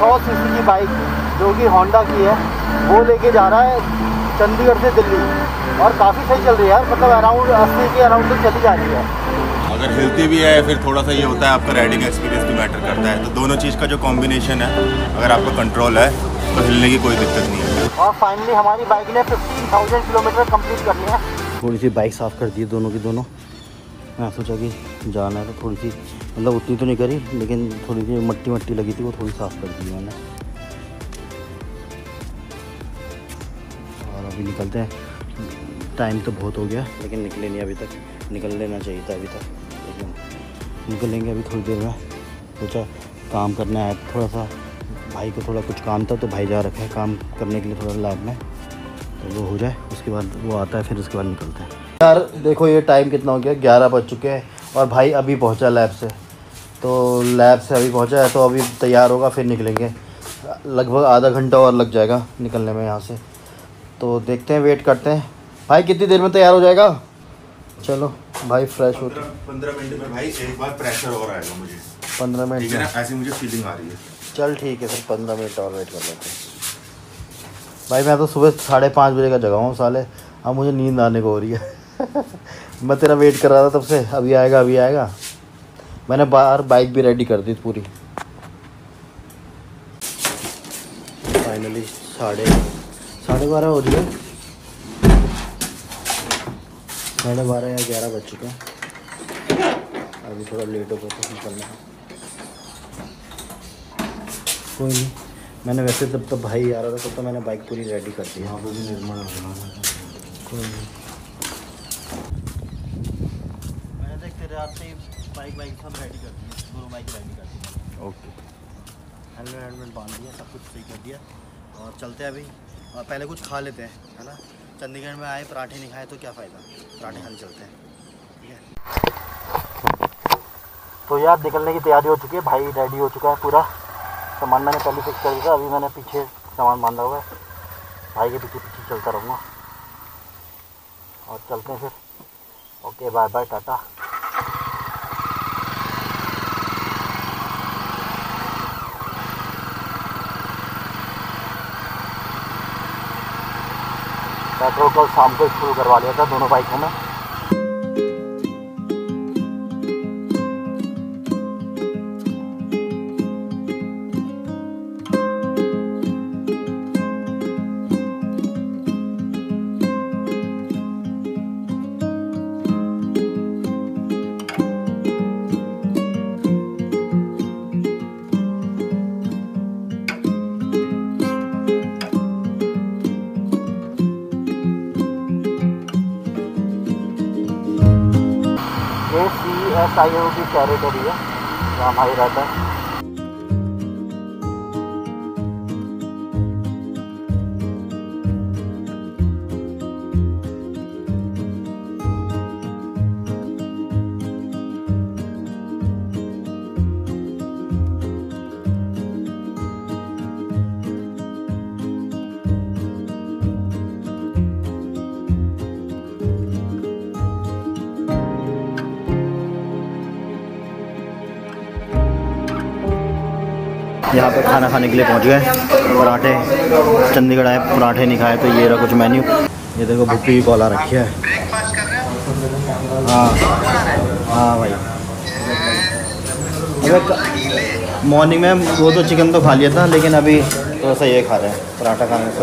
सौ सीसी की बाइक जो कि होंडा की है वो लेके जा रहा है चंडीगढ़ से दिल्ली। और काफ़ी सही चल रही है यार मतलब अराउंड अस्सी के अराउंड तक चली जा रही है। अगर हिलती भी है फिर थोड़ा सा ये होता है आपका राइडिंग एक्सपीरियंस भी मैटर करता है। तो दोनों चीज़ का जो कॉम्बिनेशन है अगर आपका कंट्रोल है तो हिलने की कोई दिक्कत नहीं है। और फाइनली हमारी बाइक ने फिफ्टीन थाउज़ेंड किलोमीटर कंप्लीट कर लिया थोड़ी सी बाइक साफ़ कर दी दोनों की दोनों। मैं सोचा कि जाना है तो थोड़ी सी मतलब उतनी तो नहीं करी, लेकिन थोड़ी सी मट्टी मट्टी लगी थी, वो थोड़ी साफ़ कर दी मैंने। और अभी निकलते हैं। टाइम तो बहुत हो गया, लेकिन निकले नहीं अभी तक। निकल लेना चाहिए था अभी तक। लेकिन निकलेंगे अभी थोड़ी देर में। सोचा काम करना है, थोड़ा सा। भाई को थोड़ा कुछ काम था तो भाई जा रखे हैं काम करने के लिए थोड़ा लैब में। तो वो हो जाए, उसके बाद वो आता है, फिर उसके बाद निकलते हैं। यार, देखो ये टाइम कितना हो गया, ग्यारह बज चुके हैं। और भाई अभी पहुँचा लैब से। तो लैब से अभी पहुँचा है तो अभी तैयार होगा फिर निकलेंगे। लगभग आधा घंटा और लग जाएगा निकलने में यहाँ से। तो देखते हैं वेट करते हैं। भाई कितनी देर में तैयार हो जाएगा? चलो भाई फ्रेश होते पंद्रह मिनट में भाई एक बार प्रेशर और आएगा मुझे। पंद्रह मिनट में। ऐसी मुझे फीलिंग आ रही है। चल ठीक है सर पंद्रह मिनट और वेट कर लेते हैं। भाई मैं तो सुबह साढ़े पाँच बजे का जगा हूँ साले। अब मुझे नींद आने को हो रही है। मैं तेरा वेट कर रहा था तब से। अभी आएगा अभी आएगा। मैंने बाहर बाइक भी रेडी कर दी थी पूरी। फाइनली साढ़े साढ़े बारह हो रही है। साढ़े बारह या ग्यारह बज चुके हैं। अभी थोड़ा लेट हो गया तो निकलना कोई नहीं। मैंने वैसे जब तब भाई आ रहा था तब तो मैंने बाइक पूरी रेडी कर दी यहाँ पर भी निर्माण कोई नहीं मैंने देख तेरे हाथ से बाइक बाइक सब रेडी कर दी दोनों बाइक रेडी कर दी ओके हेलमेट हेलमेट बाँध दिया सब कुछ सही कर दिया। और चलते हैं अभी। और पहले कुछ खा लेते हैं है ना? चंडीगढ़ में आए पराठे नहीं खाए तो क्या फ़ायदा? पराठे खाने चलते हैं। ठीक है? तो यार निकलने की तैयारी हो चुकी है भाई रेडी हो चुका है पूरा। सामान मैंने पहले फिक्स कर दिया अभी मैंने पीछे सामान बांधा हुआ है। भाई के पीछे पीछे चलता रहूँगा। और चलते हैं फिर। Okay bye bye tata. Petrol कल शाम को शुरू करवा लिया था दोनों बाइकों में। सी एस आई ओ की टेरिटरी है भाई रहता है। यहाँ पे खाना खाने के लिए पहुँच गए। पराठे, चंडीगढ़ आए, पराठे नहीं खाए तो ये रहा कुछ मेन्यू ये देखो, भुट्टी की कॉला रखी है। हाँ हाँ भाई। मॉर्निंग में वो तो चिकन तो खा लिया था, लेकिन अभी थोड़ा सा ये खा रहे हैं, पराठा खाने से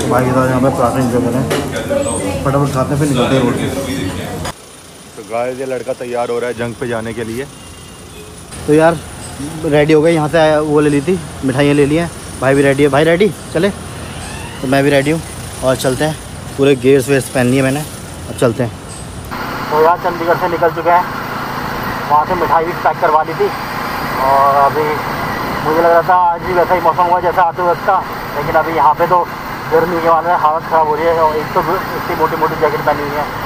तो भाई यहाँ पे पराठे इंजॉय करें फटाफट खाते फिर निकलते हैं रोड तो ये लड़का तैयार हो रहा है जंग पे जाने के लिए। तो यार रेडी हो गए यहाँ से वो ले ली थी मिठाइयाँ ले ली हैं। भाई भी रेडी है। भाई रेडी चले। तो मैं भी रेडी हूँ। और चलते हैं। पूरे गेयर्स वेयर्स पहन लिए मैंने। अब चलते हैं। तो यार चंडीगढ़ से निकल चुके हैं। वहाँ से मिठाई भी पैक करवा ली थी। और अभी मुझे लग रहा था आज भी वैसा ही मौसम हुआ जैसा आते वक्त का लेकिन अभी यहाँ पे तो गर्मी के मामले में हालत ख़राब हो रही है और एक तो इतनी मोटी मोटी जैकेट पहनी हुई है।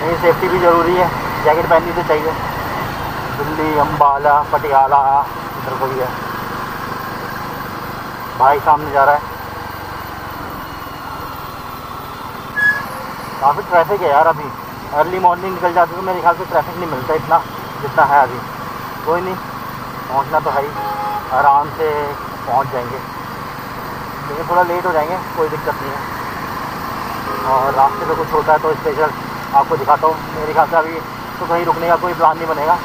नहीं सेफ्टी भी ज़रूरी है। जैकेट पहननी तो चाहिए। दिल्ली अम्बाला पटियाला, इधर को भी है। भाई सामने जा रहा है। काफ़ी ट्रैफ़िक है यार अभी। अर्ली मॉर्निंग निकल जाते तो मेरे ख्याल से ट्रैफ़िक नहीं मिलता इतना, जितना है अभी। कोई नहीं, पहुँचना तो है ही। आराम से पहुँच जाएँगे। लेकिन थोड़ा लेट हो जाएँगे, कोई दिक्कत नहीं है। और रास्ते पे कुछ होता है तो स्पेशल आपको दिखाता हूँ। मेरे ख्याल से अभी तो कहीं रुकने का कोई प्लान नहीं बनेगा।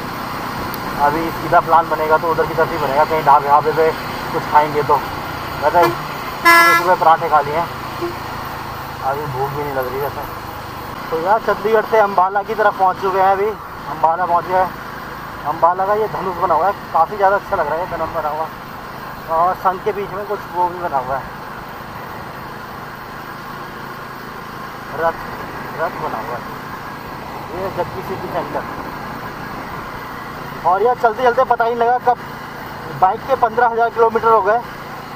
अभी सीधा प्लान बनेगा तो उधर की तरफ़ ही बनेगा। कहीं ढाबे ढाबे पे कुछ खाएँगे तो। वैसे सुबह सुबह पराठे खा लिए हैं। अभी भूख भी नहीं लग रही वैसे। तो यार, चंडीगढ़ से अम्बाला की तरफ़ पहुँच चुके हैं अभी। अम्बाला पहुँच गए। अम्बाला का ये धनुष बना हुआ है। काफ़ी ज़्यादा अच्छा लग रहा है धनुष बना हुआ। और संघ के बीच में कुछ वो भी बना हुआ है। रथ रथ बना हुआ है। ये जगती सिटी सेंटर और यार चलते चलते पता ही लगा कब बाइक के पंद्रह हज़ार किलोमीटर हो गए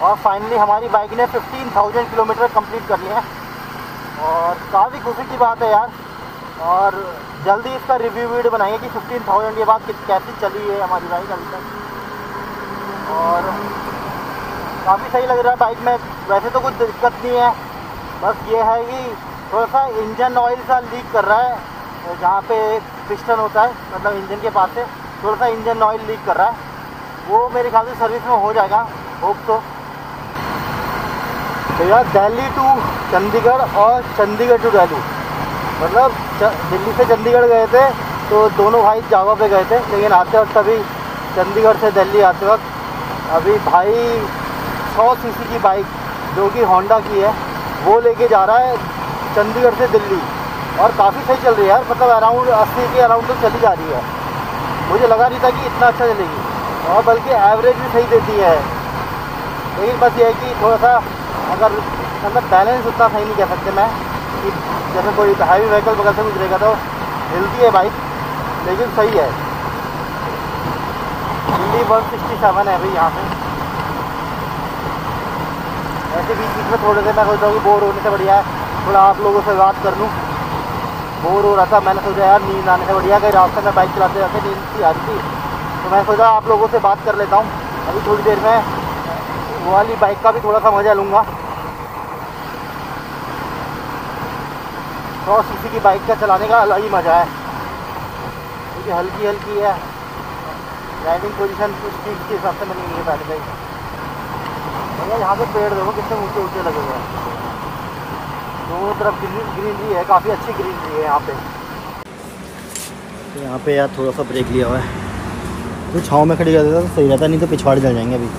और फाइनली हमारी बाइक ने फिफ्टीन थाउज़ेंड किलोमीटर कंप्लीट कर लिए हैं। और काफ़ी खुशी की बात है यार। और जल्दी इसका रिव्यू वीडियो बनाएँगे कि फिफ्टीन थाउज़ेंड के बाद कैसी चली है हमारी बाइक अभी तक। और काफ़ी सही लग रहा है बाइक में। वैसे तो कुछ दिक्कत नहीं है। बस ये है कि थोड़ा सा इंजन ऑयल सा लीक कर रहा है, जहाँ पे पिस्टन होता है मतलब इंजन के पास से थोड़ा सा इंजन ऑयल लीक कर रहा है। वो मेरे ख्याल से सर्विस में हो जाएगा होप तो। तो यार, दिल्ली टू चंडीगढ़ और चंडीगढ़ टू दिल्ली। मतलब दिल्ली से चंडीगढ़ गए थे तो दोनों भाई जावा पे गए थे, लेकिन आते वक्त अभी चंडीगढ़ से दिल्ली आते वक्त अभी भाई सौ सीसी की बाइक जो कि होंडा की है वो लेके जा रहा है चंडीगढ़ से दिल्ली। और काफ़ी सही चल रही है यार मतलब अराउंड अस्सी के अराउंड तो चली जा रही है। मुझे लगा नहीं था कि इतना अच्छा चलेगी। और बल्कि एवरेज भी सही देती है। लेकिन बस ये है कि थोड़ा सा अगर मतलब बैलेंस उतना सही नहीं कह सकते मैं, कि जैसे कोई हैवी व्हीकल बगल से गुजरेगा तो हिलती है बाइक लेकिन सही है। दिल्ली वन सिक्सटी सेवन है भाई यहाँ से ऐसे बीच बीच में थोड़े से मैं सोच रहा हूँ कि बोर होने से बढ़िया है। थोड़ा आप लोगों से बात कर लूँ। बोर हो रहा था, मैंने सोचा यार नींद आने से बढ़िया कहीं रास्ते में बाइक चलाते जाते नींद सी आ रही थी। तो मैं सोचा आप लोगों से बात कर लेता हूँ। अभी थोड़ी देर में वो वाली बाइक का भी थोड़ा सा मज़ा लूँगा। सौ सीसी की बाइक का चलाने का अलग ही मज़ा है। क्योंकि हल्की हल्की है राइडिंग पोजीशन स्पीड के हिसाब से मैंने लिए पहले से भैया यहाँ पे पेड़ देखो कितने ऊँचे ऊँचे लगे हुए हैं। दोनों तरफ़ ग्रीनरी है काफ़ी अच्छी ग्रीनरी है यहाँ पे। तो यहाँ पे यार थोड़ा सा ब्रेक लिया हुआ है। तो छाँव में खड़ी कर देता तो सही रहता नहीं तो पिछवाड़े चल जाएँगे अभी।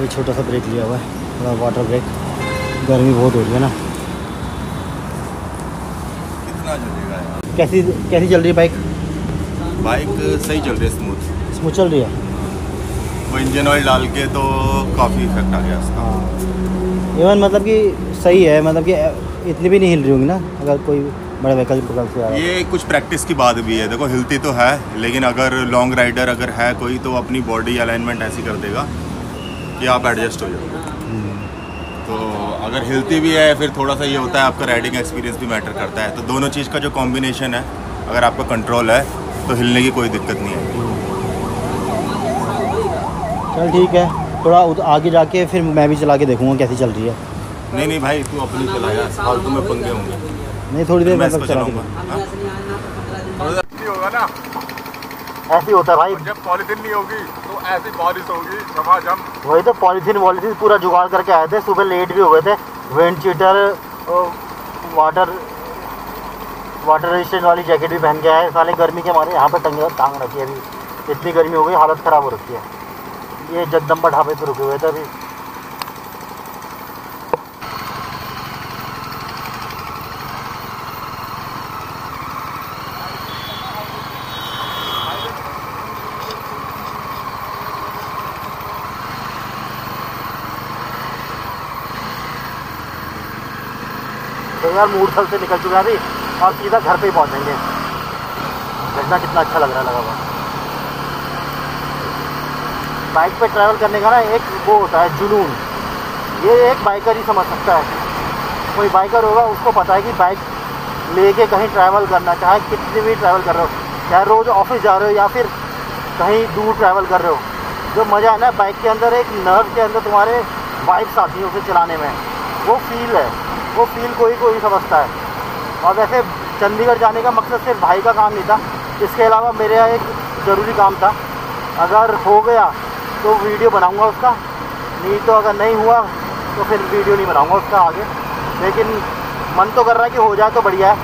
ये छोटा सा ब्रेक लिया हुआ है थोड़ा वाटर ब्रेक गर्मी बहुत हो रही है ना। कितना कैसी कैसी चल रही है बाइक बाइक सही चल रही है स्मूथ स्मूथ चल रही है? वो इंजन ऑयल डाल के तो काफ़ी इफ़ेक्ट आ गया उसका हाँ। इवन मतलब कि सही है मतलब कि इतनी भी नहीं हिल रही होंगी ना अगर कोई बड़ा व्हीकल से आ ये कुछ प्रैक्टिस की बात भी है देखो हिलती तो है लेकिन अगर लॉन्ग राइडर अगर है कोई तो अपनी बॉडी अलाइनमेंट ऐसी कर देगा कि आप एडजस्ट हो जाओ। हम्म। तो अगर हिलती भी है फिर थोड़ा सा ये होता है आपका राइडिंग एक्सपीरियंस भी मैटर करता है। तो दोनों चीज़ का जो कॉम्बिनेशन है अगर आपका कंट्रोल है तो हिलने की कोई दिक्कत नहीं आएगी चल ठीक है थोड़ा आगे जाके फिर मैं भी चला के देखूँगा कैसी चल रही है। नहीं नहीं भाई तू अपनी चला यार फालतू में पंगे होंगे। नहीं थोड़ी देर मैं चलाऊँगा? नहीं होगा ना? ऐसे होता है भाई। जब पॉलिथीन नहीं होगी तो ऐसी बारिश होगी वही तो पॉलीथीन वॉलीथीन पूरा जुगाड़ करके आए थे सुबह लेट भी हो गए थे। Wind cheater water water resistant वाली जैकेट भी पहन के आए। साले गर्मी के मारे यहाँ पे टंगे टांग रखी है अभी। इतनी गर्मी हो गई हालत ख़राब हो रखी है। ये जगदम्बा ढाबे पे रुके हुए थे अभी। तो यार मूर्थल से निकल चुका अभी, और सीधा घर पे ही पहुँचेंगे देखना कितना अच्छा लग रहा है लगा हुआ। बाइक पे ट्रैवल करने का ना एक वो होता है, जुनून। ये एक बाइकर ही समझ सकता है। कोई बाइकर होगा, उसको पता है कि बाइक लेके कहीं ट्रैवल करना, चाहे कितनी भी ट्रैवल कर रहे हो, चाहे रोज़ ऑफ़िस जा रहे हो या फिर कहीं दूर ट्रैवल कर रहे हो। जो मज़ा है ना बाइक के अंदर, एक नर्व के अंदर तुम्हारे वाइब्स आती हैं उसे चलाने में। वो फील है। वो फील कोई कोई समझता है। और वैसे चंडीगढ़ जाने का मकसद सिर्फ़ भाई का काम नहीं था। इसके अलावा मेरे यहाँ एक ज़रूरी काम था। अगर हो गया तो वीडियो बनाऊँगा उसका। नहीं तो अगर नहीं हुआ तो फिर वीडियो नहीं बनाऊँगा उसका आगे। लेकिन मन तो कर रहा है कि हो जाए तो बढ़िया है।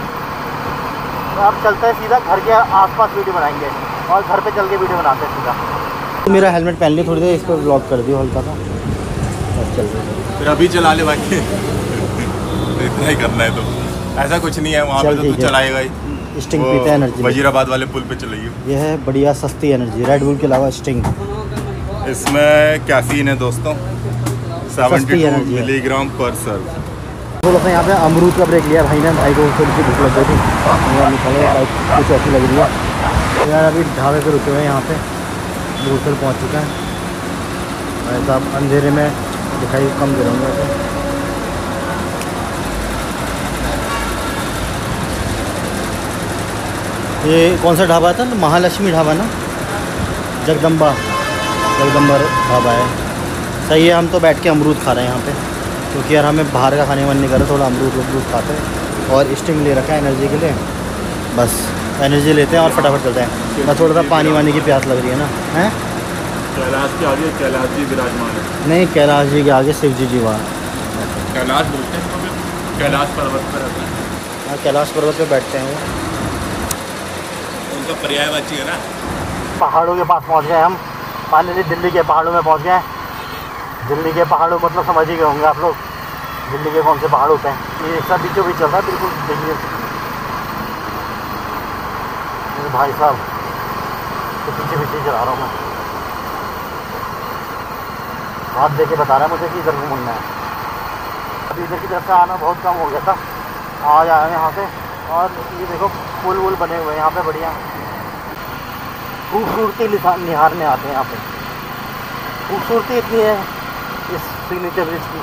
तो अब चलते हैं सीधा घर के आसपास वीडियो बनाएँगे। और घर पे चल के वीडियो बनाते हैं सीधा। तो मेरा हेलमेट पहन लिया थोड़ी देर इसको ब्लॉक कर दियो हल्का सा। अब चल रही फिर अभी चला ले भाई। इतना ही करना है तो। ऐसा कुछ नहीं है वहाँ पे तो तू चलाएगा ही। स्टिंग पीते हैं एनर्जी वजीराबाद वाले पुल पे चलाइए ये है बढ़िया सस्ती एनर्जी रेड बुल के अलावा स्टिंग इसमें कैफीन है दोस्तों। सेवेंटी टू मिलीग्राम पर सर्व थोड़ा सा यहाँ पे अमरूद का ब्रेक लिया भाई ने भाई को थोड़ी सी भूख लग गई थी। निकले कुछ ऐसी लग रही है। तो यार अभी ढाबे पे रुके हुए हैं यहाँ पे। दूसरे पहुँच चुके हैं। भाई साहब अंधेरे में दिखाई कम दे रहा हूँ ये कौन सा ढाबा था? महालक्ष्मी ढाबा ना? जगदम्बा। जगदम्बा ढाबा है। सही है हम तो बैठ के अमरूद खा रहे हैं यहाँ पे। क्योंकि यार हमें बाहर का खाने का मन नहीं कर रहा थोड़ा अमरूद वमरूद खाते हैं। और स्टिंग ले रखा है एनर्जी के लिए। बस एनर्जी लेते हैं और फटाफट चलते हैं। बस थोड़ा सा पानी वानी की प्यास लग रही है ना हैं? कैलाश के आगे कैलाश जी विराजमान है। नहीं कैलाश जी के आगे शिव जी जी वहाँ। कैलाश बोलते हैं तो कैलाश पर्वत पर रहता है। हाँ कैलाश पर्वत पर बैठते हैं वो। उनका पर्यायवाची है ना? पहाड़ों के पास पहुँच गए हम। फाइनली दिल्ली के पहाड़ों में पहुँच गए हैं। दिल्ली के पहाड़ों मतलब समझ ही गए होंगे आप लोग। दिल्ली के कौन से पहाड़ों हैं? ये सब बीचों बीच चल रहा है, बिल्कुल देखिए भाई साहब तो पीछे पीछे चला रहा हूँ मैं। हाथ दे के बता रहा है मुझे कि इधर घूमना है। अभी इधर की तरफ़ से आना बहुत कम हो गया था। आज आया यहाँ से, और ये देखो, पुल वुल बने हुए हैं यहाँ पे, बढ़िया। खूबसूरती निहारने आते हैं यहाँ पे। खूबसूरती इतनी है इस सिग्नेचर ब्रिज की।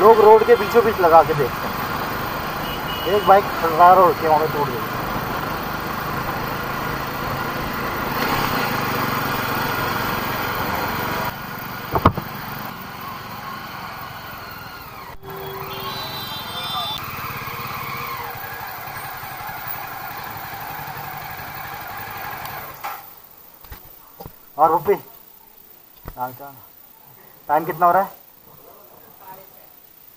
लोग रोड के बीचों बीच लगा के देखते हैं। एक बाइक खड़ा रोड के वहाँ पर टूट गई। और रुपी टाइम कितना हो रहा है?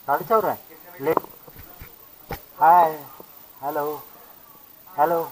साढ़े छः हो रहा है। Late hi. हेलो। हेलो।